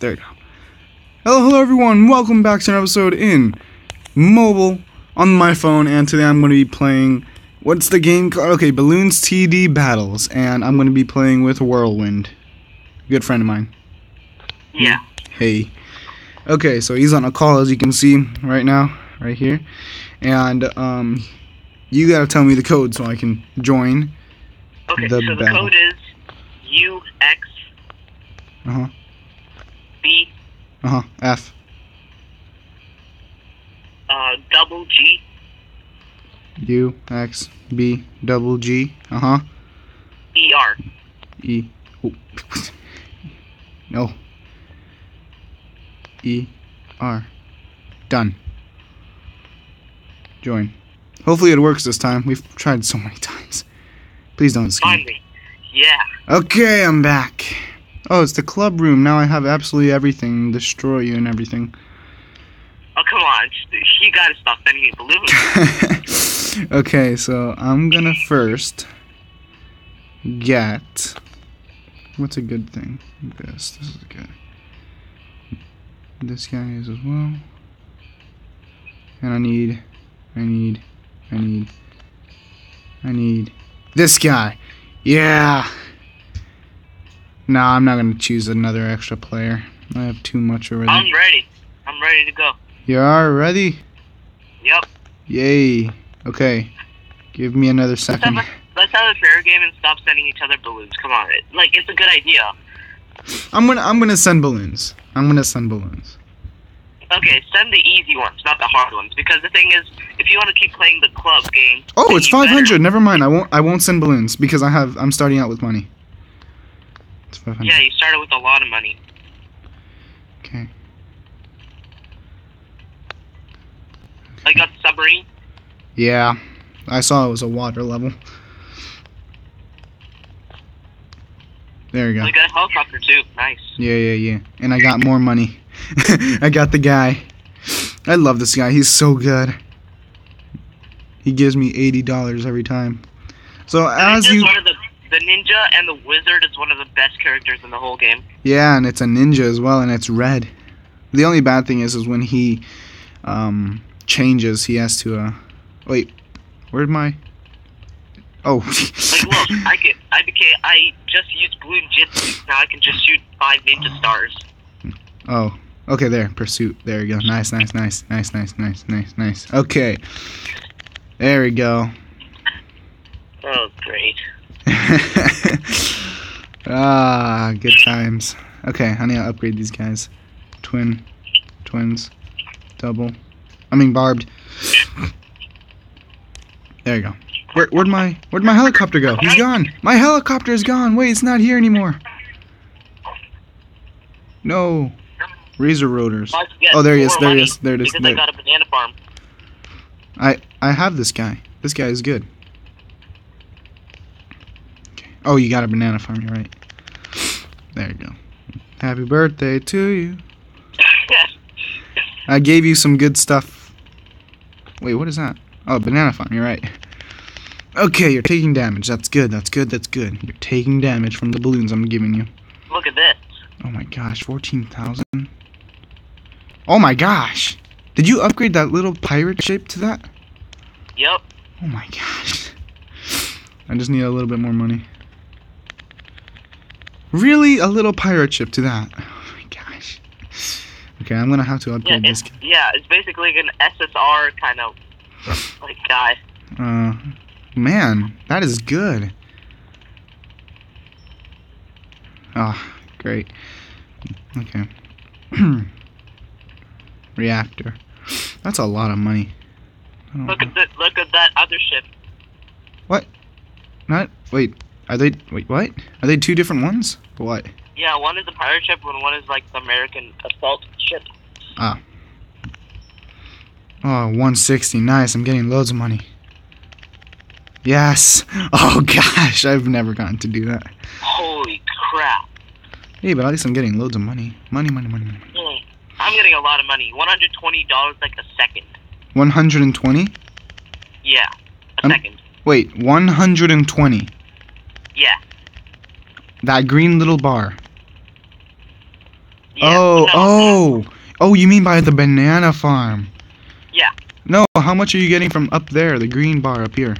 There you go. Hello, hello everyone. Welcome back to an episode in mobile on my phone, and today I'm going to be playing. What's the game called? Okay, Bloons TD Battles, and I'm going to be playing with Whirlwind. Good friend of mine. Yeah. Hey. Okay, so he's on a call as you can see right now, right here, and um, you gotta tell me the code so I can join. Okay, The so the battle. code is UX Uh huh. B Uh huh. F. uh, double G U X B double G. Uh huh. E R. E. Oh. no. E. R. Done. Join. Hopefully it works this time. We've tried so many times. Please don't scam. Finally. Yeah. Okay, I'm back. Oh, it's the club room. Now I have absolutely everything. Destroy you and everything. Oh come on, you gotta stop sending me balloons. okay, so I'm gonna first get. What's a good thing? This. This is good. This guy is as well. And I need. I need. I need. I need. This guy! Yeah! Nah, I'm not gonna choose another extra player. I have too much already. I'm ready. I'm ready to go. you are ready? Yep. Yay. Okay. Give me another Let's have, second. a, let's have a fair game and stop sending each other balloons. Come on, it, like it's a good idea. I'm gonna I'm gonna send balloons. I'm gonna send balloons. Okay, send the easy ones, not the hard ones, because the thing is, if you want to keep playing the club game. Oh, it's better- 500. Never mind. I won't I won't send balloons because I have I'm starting out with money. It's 500. Yeah, you started with a lot of money. Okay. I got submarine. Yeah. I saw it was a water level. There we go. I got a helicopter too. Nice. Yeah, yeah, yeah. And I got more money. I got the guy. I love this guy. He's so good. He gives me eighty dollars every time. So as you the ninja and the wizard is one of the best characters in the whole game. Yeah, and it's a ninja as well, and it's red. The only bad thing is, is when he um, changes, he has to. Uh, wait, where'd my? Oh, Like, look, I can I became I just used Bloonjitsu. Now I can just shoot five ninja stars. oh, okay. There, pursuit. There we go. Nice, nice, nice, nice, nice, nice, nice, nice. Okay, there we go. Oh, great. ah, good times. Okay, I need to upgrade these guys. Twin, twins, double. I mean barbed. There you go. Where, where'd my where'd my helicopter go? He's gone. My helicopter is gone. Wait, it's not here anymore. No. Razor rotors. I could get Oh, there he is, there he is, there it is, there. I got a banana farm. I I have this guy. This guy is good. Oh, you got a banana farm. You're right. There you go. Happy birthday to you. I gave you some good stuff. Wait, what is that? Oh, banana farm. You're right. Okay, you're taking damage. That's good. That's good. That's good. You're taking damage from the balloons I'm giving you. Look at this. Oh my gosh, 14,000. Oh my gosh. Did you upgrade that little pirate shape to that? Yep. Oh my gosh. I just need a little bit more money. Really? A little pirate ship to that? Oh my gosh. Okay, I'm gonna have to Yeah, upgrade it's this. yeah, it's basically an SSR kind of like guy. Uh, man, that is good. Oh, great. Okay. Reactor. That's a lot of money. Look know. at the look at that other ship. What? Not wait. Are they wait? What? Are they two different ones? What? Yeah, one is a pirate ship and one is like the American assault ship. Oh, 160. Nice. I'm getting loads of money. Yes. Oh gosh, I've never gotten to do that. Holy crap! Hey, but at least I'm getting loads of money. Money, money, money, money. Mm. I'm getting a lot of money. One hundred twenty dollars like a second. 120? Yeah, a Um, second. Wait, 120. Yeah. That green little bar. Yeah, oh, oh, oh! You mean by the banana farm? Yeah. No, how much are you getting from up there, the green bar up here?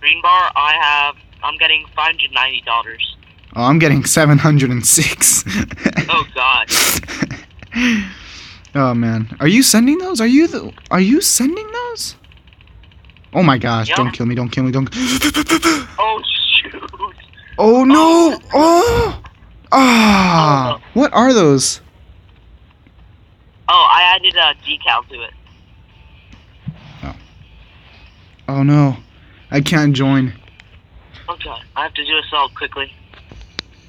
Green bar, I have. I'm getting five hundred ninety dollars. Oh, I'm getting seven hundred and six. Oh God. oh man, are you sending those? Are you the? Are you sending those? Oh my gosh! Yeah. Don't kill me! Don't kill me! Don't. Oh. Oh no! Oh! Ah! What are those? Oh, I added a decal to it. Oh Oh no! I can't join. Okay, I have to do a salt quickly.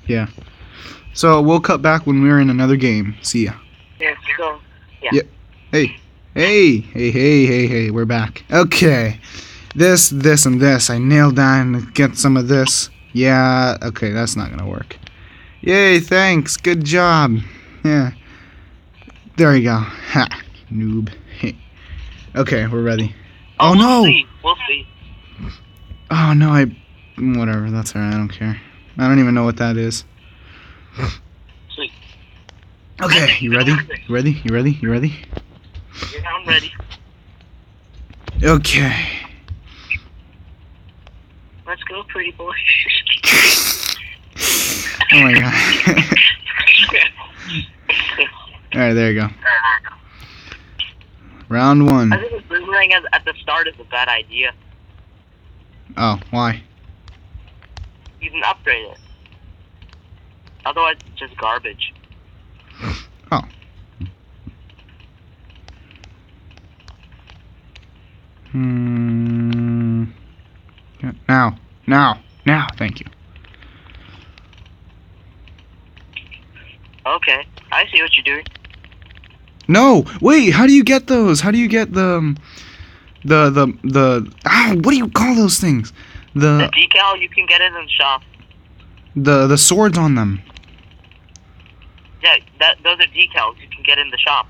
Yeah. So we'll cut back when we're in another game. See ya. Yeah. So. Yeah. Hey, hey, hey, hey, hey, hey. We're back. Okay. This, this, and this. I nailed down. And get some of this. Yeah. Okay, that's not gonna work. Yay! Thanks. Good job. Yeah. There you go. Ha. Noob. okay, we're ready. Oh, oh, we'll no! See. We'll see. Oh no, I. Whatever. That's alright. I don't care. I don't even know what that is. Sweet. Okay, you ready? You ready? You ready? You ready? Yeah, I'm ready. Okay. Let's go, pretty boy. Oh my god. Alright, there you go. Round one. I think boomerang at, at the start is a bad idea. Oh, why? You can upgrade it. Otherwise, it's just garbage. Hmm. Yeah, Now. Now. Thank you. Okay, I see what you're doing. No! Wait, how do you get those? How do you get the. um, The, the, the. Ow, what do you call those things? The The, decal, you can get it in the shop. the, the swords on them. Yeah, that those are decals you can get in the shop.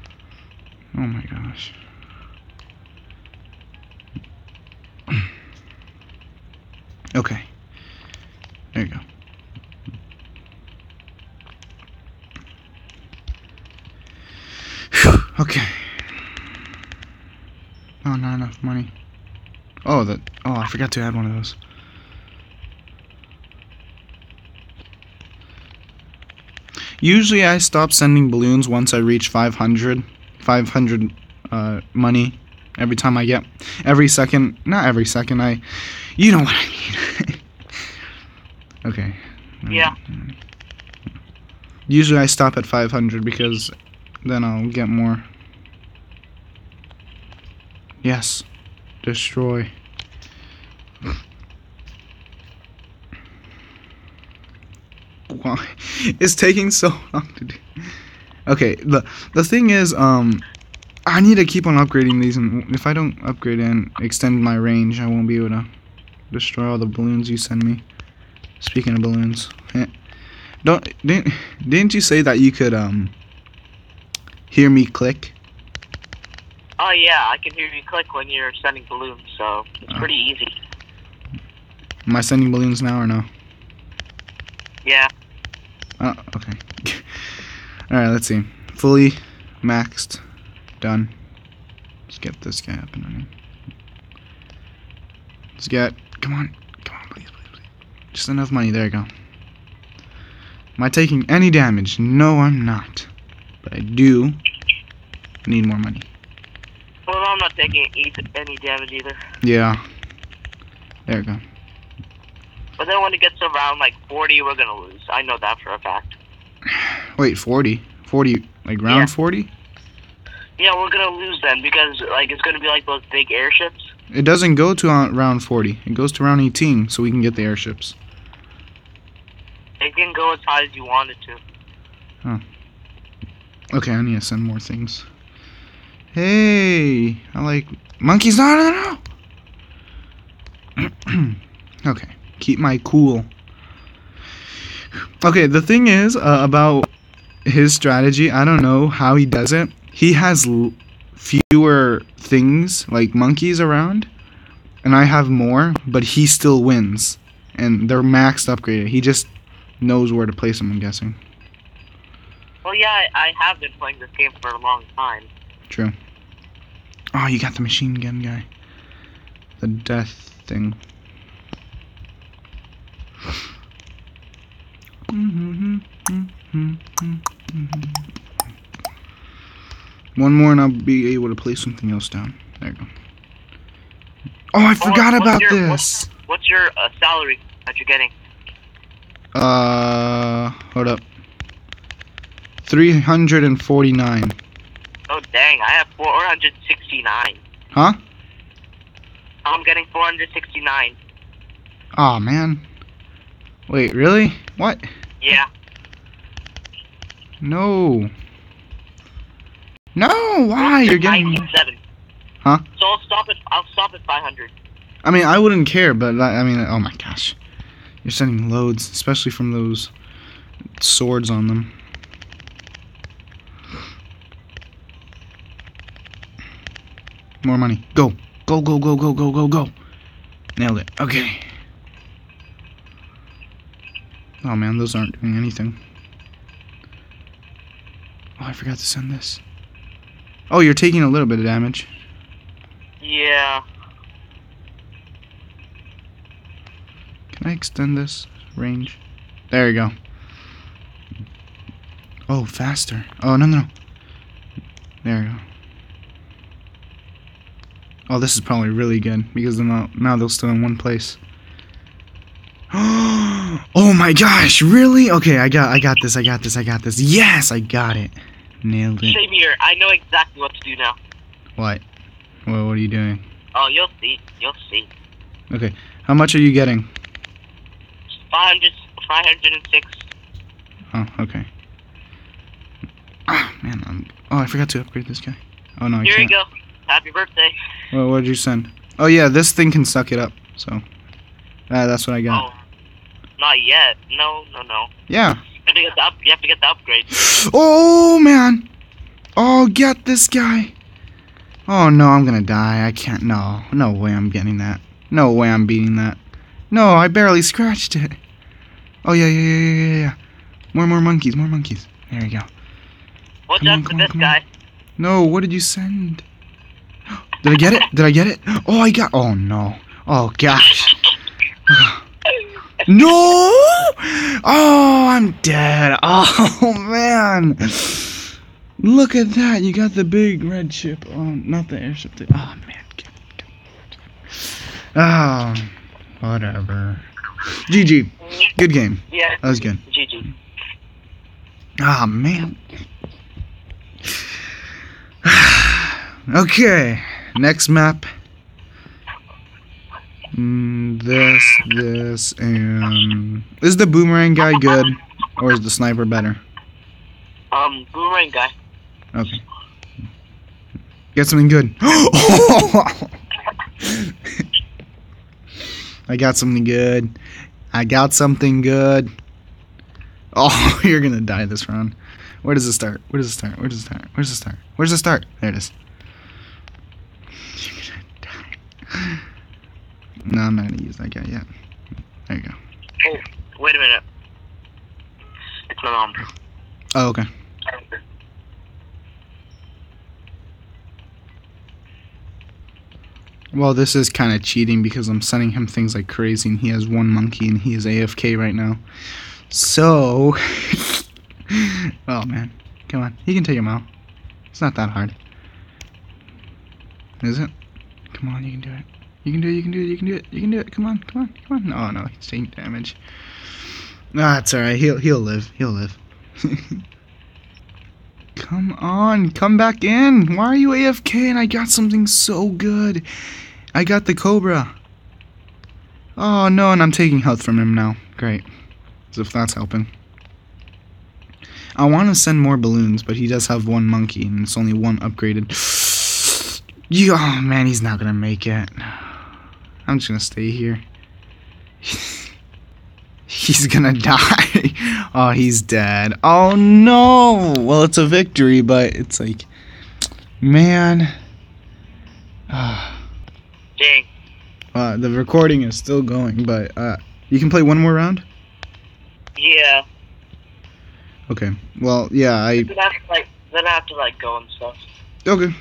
Oh my gosh. Okay. There you go. Okay. Oh, not enough money. Oh, the oh, I forgot to add one of those. Usually I stop sending balloons once I reach 500. 500 uh, money every time I get every second not every second I you know what I mean okay. Yeah. usually I stop at 500 because then I'll get more. Yes. Destroy. Why? It's taking so long to do. Okay the the thing is um I need to keep on upgrading these, and if I don't upgrade and extend my range, I won't be able to destroy all the balloons you send me. Speaking of balloons, eh, don't didn't didn't you say that you could um hear me click? Oh yeah, I can hear you click when you're sending balloons, so it's Oh. pretty easy. Am I sending balloons now or no? Yeah. Oh, okay. all right, let's see. Fully maxed, done. Let's get this guy up and running. Let's get. Come on. Just enough money. There you go. Am I taking any damage? No, I'm not. But I do need more money. Well, I'm not taking any damage either. Yeah. There you go. But then when it gets around like 40, we're gonna lose. I know that for a fact. Wait, 40? 40, like round 40? Yeah, yeah, we're gonna lose then because like it's gonna be like those big airships. It doesn't go to uh, round 40. It goes to round 18 so we can get the airships. It can go as high as you want it to. Huh. Okay, I need to send more things. Hey, I like monkeys. No, no, no. okay, keep my cool. Okay, the thing is uh, about his strategy. I don't know how he does it. He has l- fewer things like monkeys around, and I have more, but he still wins, and they're maxed upgraded. He just knows where to place them. I'm guessing. Well, yeah, I, I have been playing this game for a long time. True. Oh, you got the machine gun guy. The death thing. One more and I'll be able to place something else down. There you go. Oh, I forgot what's about your- this. What's your uh, salary that you're getting? Uh, hold up. 349. Oh, dang, I have 469. Huh? I'm getting 469. Oh man. Wait, really? What? Yeah. No. No, why? You're getting 97. Huh? So I'll stop at I'll stop at 500. I mean, I wouldn't care, but I I mean, oh my gosh. You're sending loads, especially from those swords on them. More money. Go. Go, go, go, go, go, go, go. Nailed it. Okay. Oh man, those aren't doing anything. Oh, I forgot to send this. Oh, you're taking a little bit of damage. Yeah. Can I extend this range? There you go. Oh, faster. Oh, no, no, no. There you go. Oh, this is probably really good because they're now they're still in one place. oh my gosh, really? Okay, I got I got this, I got this, I got this. Yes, I got it. Nailed it. Same here. I know exactly what to do now. What? Well, what are you doing? Oh, you'll see. You'll see. Okay, how much are you getting? 500, 506. Oh, okay. Ah, man, I'm. Oh, I forgot to upgrade this guy. Oh no, I Here can't. you go. Happy birthday. Well, what did you send? Oh yeah, this thing can suck it up. So, ah, that's what I got. Oh, not yet. No, no, no. Yeah. You have to get the up. You have to get the upgrade. Oh man. Oh, get this guy. Oh no, I'm gonna die. I can't. No, no way. I'm getting that. No way. I'm beating that. No, I barely scratched it. Oh yeah, yeah, yeah, yeah, yeah, yeah. More, more monkeys. More monkeys. There you go. Watch Come on, out for on, this come on. guy. No, what did you send? Did I get it? Did I get it? Oh, I got. Oh no. Oh gosh. No! Oh, I'm dead. Oh man. Look at that. You got the big red ship. Oh, not the airship. Oh man. Oh, whatever. GG. Good game. Yeah. That was good. GG. Ah man. okay, next map. Mm, this, this, and is the boomerang guy good, or is the sniper better? Um, boomerang guy. Okay. Get something good. I got something good. I got something good. Oh, you're gonna die this round. Where does it start? Where does it start? Where does it start? Where does it start? Where does it start? There it is. You're gonna die. No, I'm not gonna use that guy yet. There you go. Oh, wait a minute. It's my mom. Oh, okay. Well, this is kind of cheating because I'm sending him things like crazy, and he has one monkey, and he is AFK right now. So, oh man, come on, he can take him out. It's not that hard, is it? Come on, you can do it. You can do it. You can do it. You can do it. You can do it. Come on, come on, come on. No, no, he's taking damage. Ah, it's all right. He'll he'll live. He'll live. Come on, come back in. Why are you AFK? And I got something so good. I got the Cobra. Oh no, and I'm taking health from him now. Great. As if that's helping. I want to send more balloons, but he does have one monkey, and it's only one upgraded. You, oh man, he's not gonna make it. I'm just gonna stay here. He's gonna die. oh, he's dead. Oh no! Well, it's a victory, but it's like, man. Ah. Dang. Uh, the recording is still going, but uh, you can play one more round. Yeah. Okay. Well, yeah, I Then I have to like then I have to like go and stuff. okay.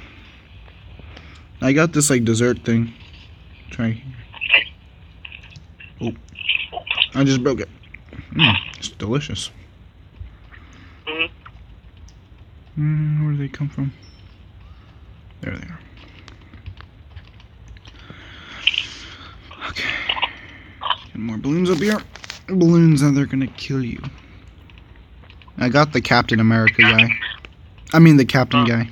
I got this like dessert thing. Try. Oh, I just broke it. Mm, it's delicious. Mhm. Mm, where do they come from? There they are. Okay. Get more balloons up here. Balloons that they're gonna kill you. I got the Captain America guy. I mean the Captain Oh. guy.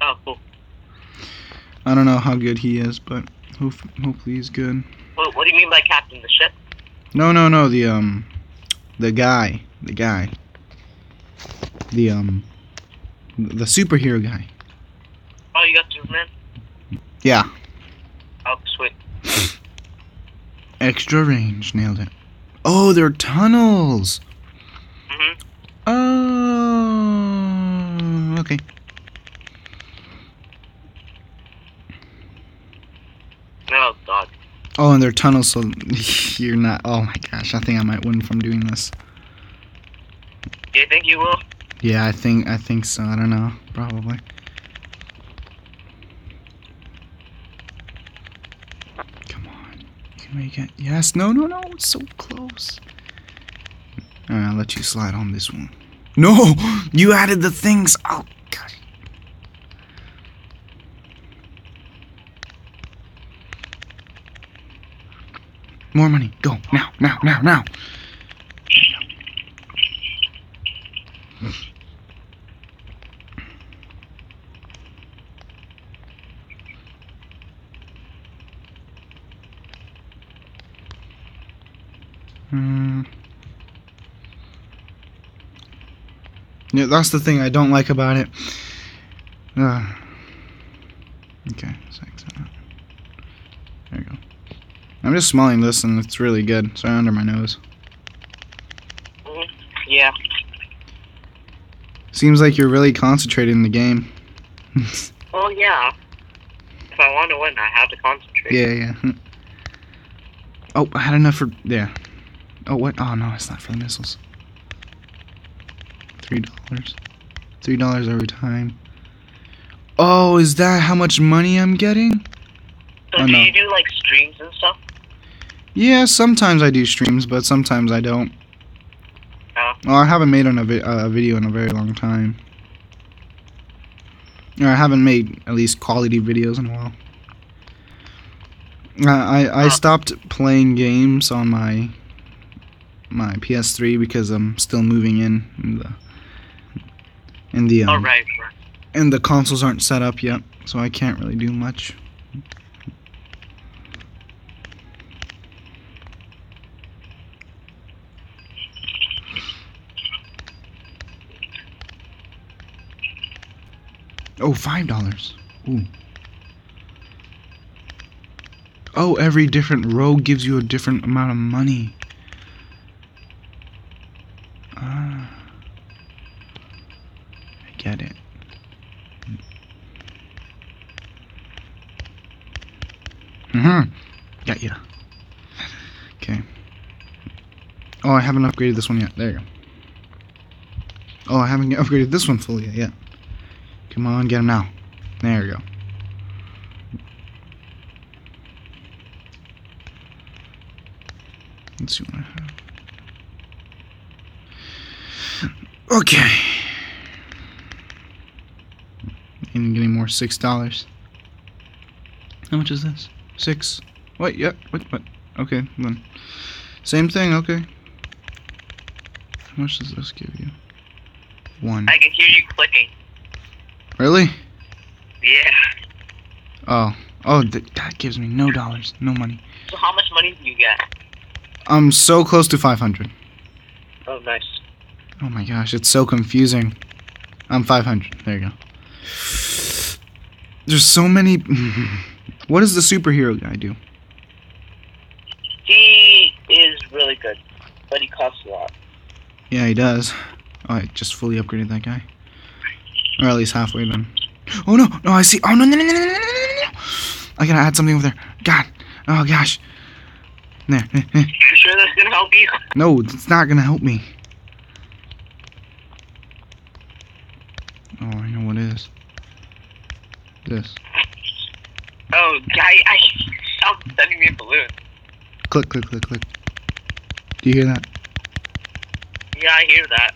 Oh, cool. I don't know how good he is, but hopefully he's good. What, what do you mean by captain the ship? No, no, no. The um, the guy, the guy, the um, the superhero guy. Oh, you got Superman? Yeah, Oh, sweet. extra range, nailed it. Oh, they're tunnels. Mhm. Oh, okay. Oh God. Oh, and they're tunnels, so you're not. Oh my gosh, I think I might win from doing this. Do you think you will? Yeah, I think I think so. I don't know, probably. Come on, can make it. Yes, no, no, no, it's so close. All right, I'll let you slide on this one. No, you added the things. Oh God. More money. Go now, now, now, now. Hmm. Yeah, that's the thing I don't like about it. Uh, okay, six, seven. There you go. I'm just smelling this and it's really good. It's right under my nose. Mhm. Yeah. Seems like you're really concentrating in the game. Well, yeah. If I want to win, I have to concentrate. yeah, yeah. Oh, I had enough for. Yeah. Oh, what? Oh, no, it's not for the missiles. Three dollars. Three dollars every time. Oh, is that how much money I'm getting? So Oh, do no. you do like streams and stuff? Yeah, sometimes I do streams, but sometimes I don't. Oh. Well, I haven't made on a, vi- uh, a video in a very long time. Or I haven't made at least quality videos in a while. Uh, I I stopped playing games on my my PS3 because I'm still moving in and the and the um, oh right. and the consoles aren't set up yet, so I can't really do much. Oh, five dollars. Ooh. Oh, every different row gives you a different amount of money. Ah. I get it. Mm-hmm. Got ya. Okay. Oh, I haven't upgraded this one yet. There you go. Oh, I haven't upgraded this one fully yet. yet. Come on, get him now. There you go. Let's see what I have. Okay. And getting more six dollars. How much is this? Six. Wait, yeah. What? What? Okay, then. Same thing. Okay. How much does this give you? One. I can hear you clicking. Really? Yeah. Oh. Oh, th- that gives me no dollars, no money. So how much money do you get? I'm so close to 500. Oh, nice. Oh my gosh, it's so confusing. I'm 500. There you go. There's so many. what does the superhero guy do? He is really good, but he costs a lot. Yeah, he does. Oh, I just fully upgraded that guy. Or at least halfway done. Oh no, no, I see. Oh no, no, no, no, no, no, no, no. I gotta add something over there. God. Oh gosh. There. Eh. You sure that's gonna help you? No, it's not gonna help me. Oh, I know what it is. This. Oh, guy! I stop sending me a balloon. Click, click, click, click. Do you hear that? Yeah, I hear that.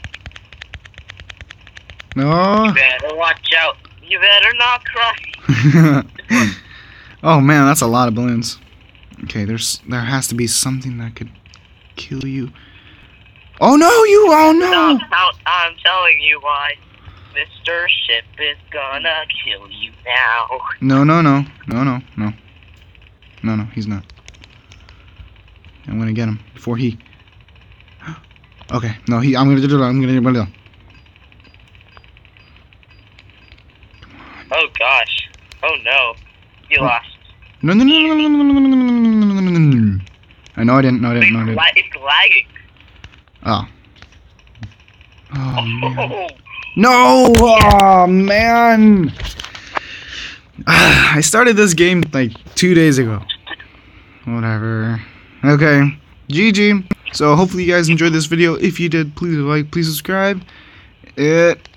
No. You better watch out. You better not cry. oh man, that's a lot of balloons. Okay, there's there has to be something that could kill you. Oh no, you! Oh no! Stop. I'm telling you why. Mr. Ship is gonna kill you now. No, no, no, no, no, no, no, no. He's not. I'm gonna get him before he. Okay, no, he. I'm gonna do it. I'm gonna do it. Oh gosh. Oh no. You lost. No, no, no, no, no, no, no, no, no, no, no, no, no, no. I know I didn't. No, I didn't. No, I didn't. it's lagging. Oh. Oh man. Oh, No! Oh man! I started this game like two days ago. Whatever. Okay. GG. So hopefully you guys enjoyed this video. If you did, please like, please subscribe. It.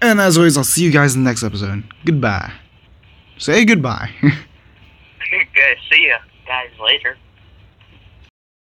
And as always, I'll see you guys in the next episode. Goodbye. Say goodbye. Good. See ya, guys. Later.